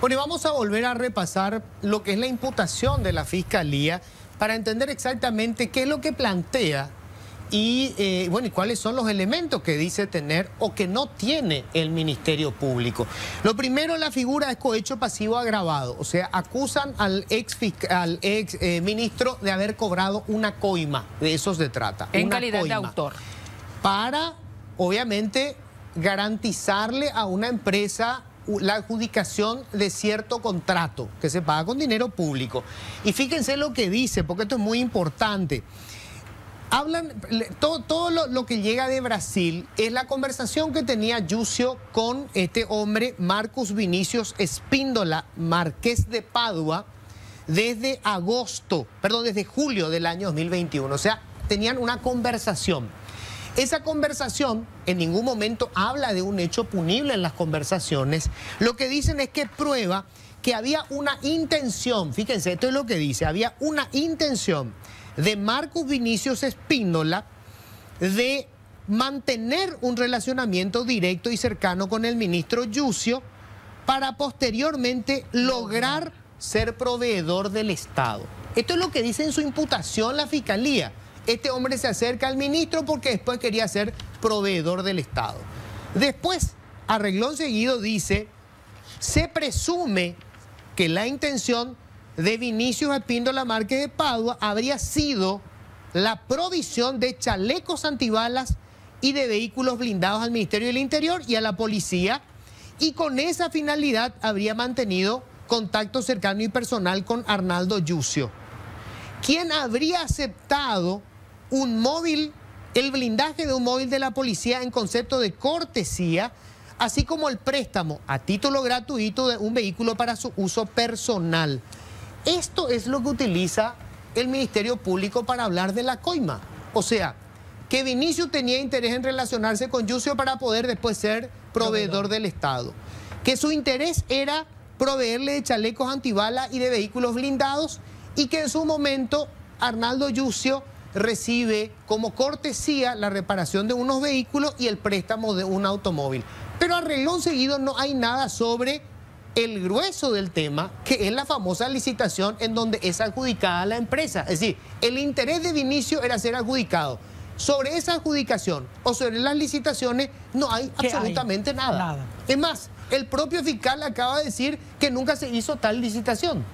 Bueno, y vamos a volver a repasar lo que es la imputación de la Fiscalía para entender exactamente qué es lo que plantea y, eh, bueno, y cuáles son los elementos que dice tener o que no tiene el Ministerio Público. Lo primero, la figura es cohecho pasivo agravado, o sea, acusan al ex, al ex eh, ministro de haber cobrado una coima, de eso se trata. En calidad de autor. Para, obviamente, garantizarle a una empresa la adjudicación de cierto contrato que se paga con dinero público. Y fíjense lo que dice, porque esto es muy importante. Hablan, todo, todo lo, que llega de Brasil es la conversación que tenía Yucio con este hombre, Marcus Vinicius Espíndola, marqués de Padua, desde agosto, perdón, desde julio del año 2021. O sea, tenían una conversación. Esa conversación en ningún momento habla de un hecho punible en las conversaciones. Lo que dicen es que prueba que había una intención, fíjense, esto es lo que dice, había una intención de Marcos Vinicius Espíndola de mantener un relacionamiento directo y cercano con el ministro Yucio para posteriormente lograr ser proveedor del Estado. Esto es lo que dice en su imputación la Fiscalía. Este hombre se acerca al ministro porque después quería ser proveedor del Estado. Después, arreglón seguido dice, se presume que la intención de Vinicius Espíndola Márquez de Padua habría sido la provisión de chalecos antibalas y de vehículos blindados al Ministerio del Interior y a la policía y con esa finalidad habría mantenido contacto cercano y personal con Arnaldo Yucio, quien habría aceptado un móvil, el blindaje de un móvil de la policía en concepto de cortesía, así como el préstamo a título gratuito de un vehículo para su uso personal. Esto es lo que utiliza el Ministerio Público para hablar de la coima. O sea, que Vinicio tenía interés en relacionarse con Yucio para poder después ser proveedor, del Estado. Que su interés era proveerle de chalecos antibalas y de vehículos blindados y que en su momento Arnaldo Yucio recibe como cortesía la reparación de unos vehículos y el préstamo de un automóvil. Pero a reloj seguido no hay nada sobre el grueso del tema, que es la famosa licitación en donde es adjudicada la empresa. Es decir, el interés de Vinicio era ser adjudicado. Sobre esa adjudicación o sobre las licitaciones no hay absolutamente Nada. nada. Es más, el propio fiscal acaba de decir que nunca se hizo tal licitación.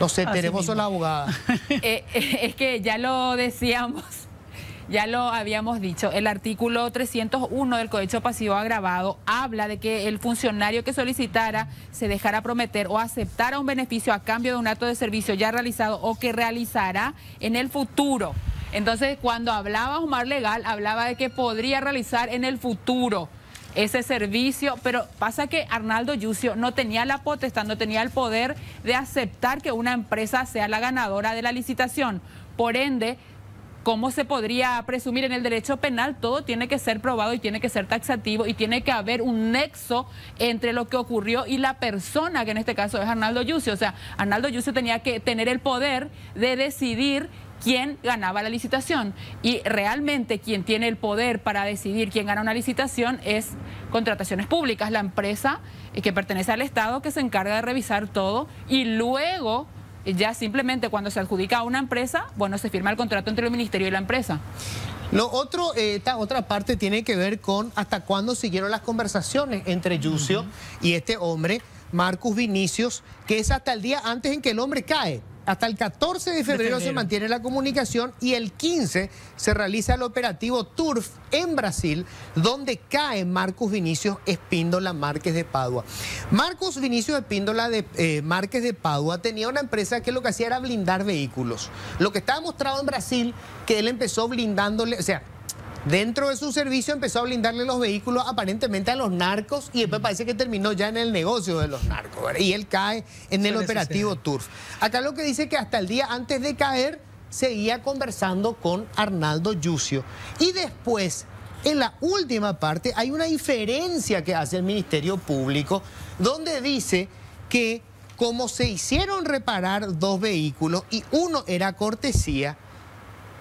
No sé, tenemos la abogada. Eh, eh, es que ya lo decíamos ya lo habíamos dicho, el artículo 301 del Código Pasivo Agravado habla de que el funcionario que solicitara se dejara prometer o aceptara un beneficio a cambio de un acto de servicio ya realizado o que realizará en el futuro. Entonces, cuando hablaba Omar Legal, hablaba de que podría realizar en el futuro ese servicio, pero pasa que Arnaldo Yucio no tenía la potestad, no tenía el poder de aceptar que una empresa sea la ganadora de la licitación. Por ende, ¿Cómo se podría presumir en el derecho penal? Todo tiene que ser probado y tiene que ser taxativo y tiene que haber un nexo entre lo que ocurrió y la persona, que en este caso es Arnaldo Yucio. O sea, Arnaldo Yucio tenía que tener el poder de decidir quién ganaba la licitación. Y realmente quien tiene el poder para decidir quién gana una licitación es Contrataciones Públicas, la empresa que pertenece al Estado que se encarga de revisar todo y luego ya simplemente cuando se adjudica a una empresa, bueno, se firma el contrato entre el ministerio y la empresa. Lo otro, eh, esta otra parte tiene que ver con hasta cuándo siguieron las conversaciones entre Yucio y este hombre, Marcus Vinicius, que es hasta el día antes en que el hombre cae. Hasta el 14 de febrero, se mantiene la comunicación y el 15 se realiza el operativo TURF en Brasil, donde cae Marcos Vinicius Espíndola Márquez de Padua. Marcos Vinicius Espíndola de eh, Márquez de Padua tenía una empresa que lo que hacía era blindar vehículos. Lo que estaba mostrado en Brasil, que él empezó blindándole, o sea, Dentro de su servicio empezó a blindarle los vehículos aparentemente a los narcos y después parece que terminó ya en el negocio de los narcos. Y él cae en el operativo Turf. Acá lo que dice que hasta el día antes de caer seguía conversando con Arnaldo Yucio. Y después, en la última parte, hay una inferencia que hace el Ministerio Público donde dice que como se hicieron reparar dos vehículos y uno era cortesía,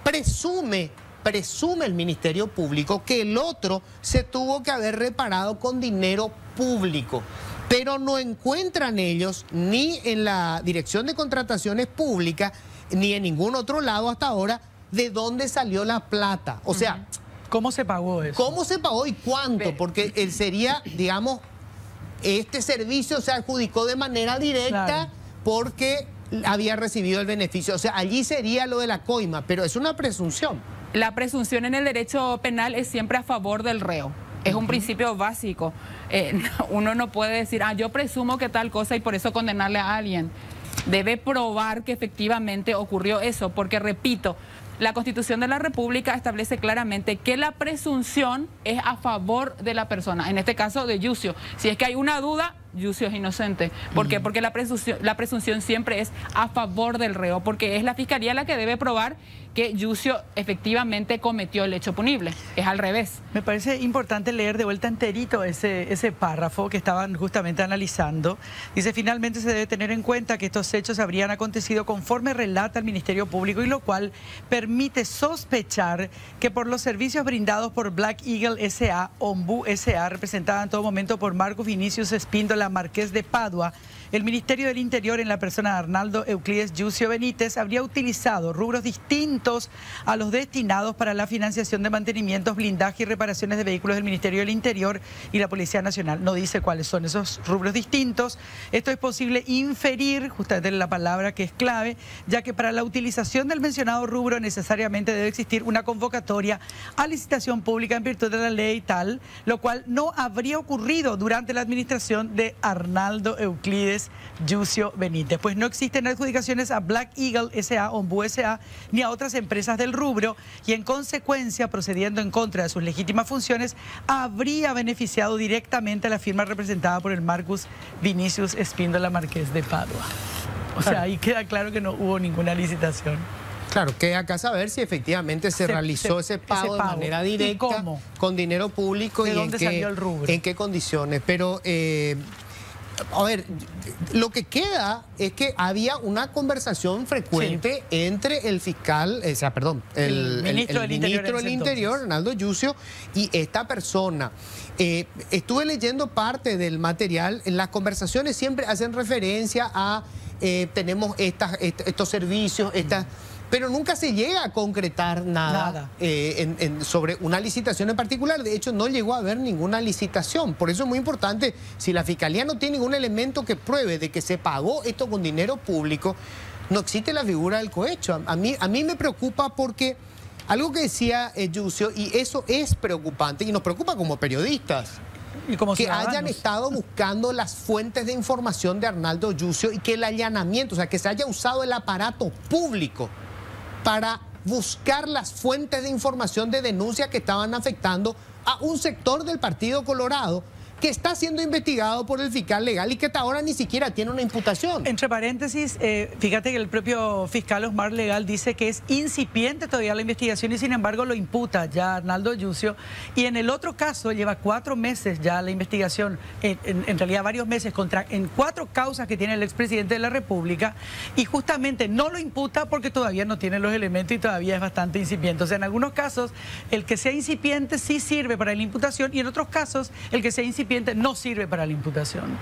presume presume el Ministerio Público que el otro se tuvo que haber reparado con dinero público. pero no encuentran ellos ni en la Dirección de Contrataciones Públicas ni en ningún otro lado hasta ahora de dónde salió la plata. O sea, ¿cómo se pagó eso? ¿Cómo se pagó y cuánto? Porque él sería, digamos, este servicio se adjudicó de manera directa porque había recibido el beneficio. O sea, allí sería lo de la coima, pero es una presunción. La presunción en el derecho penal es siempre a favor del reo. Es un principio básico. Eh, uno no puede decir, ah, yo presumo que tal cosa y por eso condenarle a alguien. Debe probar que efectivamente ocurrió eso, porque repito, la Constitución de la República establece claramente que la presunción es a favor de la persona, en este caso de Yucio. Si es que hay una duda, Yucio es inocente. ¿Por qué? Porque la presunción, la presunción siempre es a favor del reo, porque es la fiscalía la que debe probar que Yucio efectivamente cometió el hecho punible. Es al revés. Me parece importante leer de vuelta enterito ese, ese párrafo que estaban justamente analizando. Dice, finalmente se debe tener en cuenta que estos hechos habrían acontecido conforme relata el Ministerio Público y lo cual permite sospechar que por los servicios brindados por Black Eagle S.A., Ombu S.A., representada en todo momento por Marcos Vinicius Espíndola Marqués de Padua, el Ministerio del Interior en la persona de Arnaldo Euclides Yucio Benítez habría utilizado rubros distintos a los destinados para la financiación de mantenimientos, blindaje y reparaciones de vehículos del Ministerio del Interior y la Policía Nacional. No dice cuáles son esos rubros distintos. Esto es posible inferir, justamente la palabra que es clave, ya que para la utilización del mencionado rubro necesariamente debe existir una convocatoria a licitación pública en virtud de la ley tal, lo cual no habría ocurrido durante la administración de Arnaldo Euclides Yucio Benítez. Pues no existen adjudicaciones a Black Eagle S.A. Ombu S.A. ni a otras empresas del rubro y en consecuencia, procediendo en contra de sus legítimas funciones, habría beneficiado directamente a la firma representada por el Marcus Vinicius Espíndola Marqués de Padua. O sea, ahí queda claro que no hubo ninguna licitación. Claro, queda acá saber si efectivamente se, realizó ese, pago de manera directa, con dinero público y en, qué, en qué condiciones. Pero eh, a ver, lo que queda es que había una conversación frecuente entre el fiscal, o sea, perdón, el, ministro, del, Interior, Ronaldo Yucio, y esta persona. Eh, estuve leyendo parte del material, las conversaciones siempre hacen referencia a eh, tenemos estas, estos servicios, estas pero nunca se llega a concretar nada, eh, sobre una licitación en particular. De hecho, no llegó a haber ninguna licitación. Por eso es muy importante, si la Fiscalía no tiene ningún elemento que pruebe de que se pagó esto con dinero público, no existe la figura del cohecho. A, mí, a mí me preocupa porque algo que decía eh, Yucio, y eso es preocupante, y nos preocupa como periodistas, ¿Y como que hayan estado buscando las fuentes de información de Arnaldo Yucio y que el allanamiento, o sea, que se haya usado el aparato público para buscar las fuentes de información de denuncia que estaban afectando a un sector del Partido Colorado que está siendo investigado por el fiscal legal y que hasta ahora ni siquiera tiene una imputación. Entre paréntesis, eh, fíjate que el propio fiscal Osmar Legal dice que es incipiente todavía la investigación y sin embargo lo imputa ya Arnaldo Yucio. Y en el otro caso lleva cuatro meses ya la investigación, en, realidad varios meses, contra, en cuatro causas que tiene el expresidente de la República y justamente no lo imputa porque todavía no tiene los elementos y todavía es bastante incipiente. O sea, en algunos casos el que sea incipiente sí sirve para la imputación y en otros casos el que sea incipiente no sirve para la imputación.